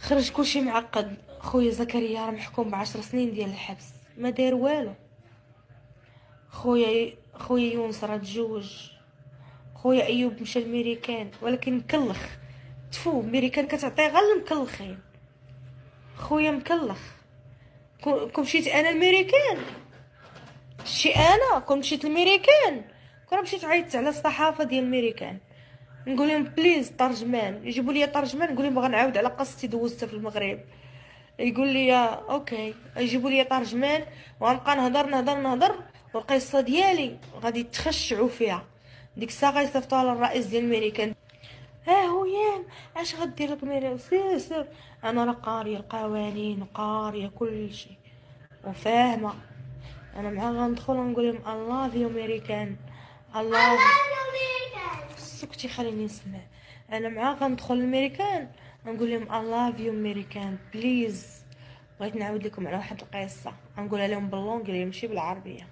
خرج كلشي معقد. خويا زكريا راه محكوم بعشر سنين ديال الحبس. ما داير والو. خويا خويا يونس راه تزوج. خويا أيوب مشى لميريكان. ولكن مكلخ. تفو ميريكان كتعطي غير المكلخين. خويا مكلخ. كون مشيت أنا لميريكان. شي أنا كون مشيت لميريكان. كون مشيت عيطت على الصحافة ديال ميريكان. نقول لهم please ترجمان يجيبوا لي ترجمان نقول لهم بغا نعاود على قصتي دوزتها في المغرب. يقول لي OK. يجيبوا لي ترجمان وغنبقى نهضر نهضر نهضر والقصة ديالي غادي تخشعوا فيها. ديك الساعة غيصيفطوها للرئيس ديال الميريكان. ها هويان اش غدير لك ميري سير سير أنا راه قارية القوانين وقاريه كل شيء. وفاهمة. أنا معاه غندخل ونقول لهم I love American الله سكتي خليني نسمع. أنا معاه غندخل الميريكان نقول لهم I love American please بغيت نعاود لكم على واحد القصة. غنقولها لهم ب l'anglais ماشي بالعربية.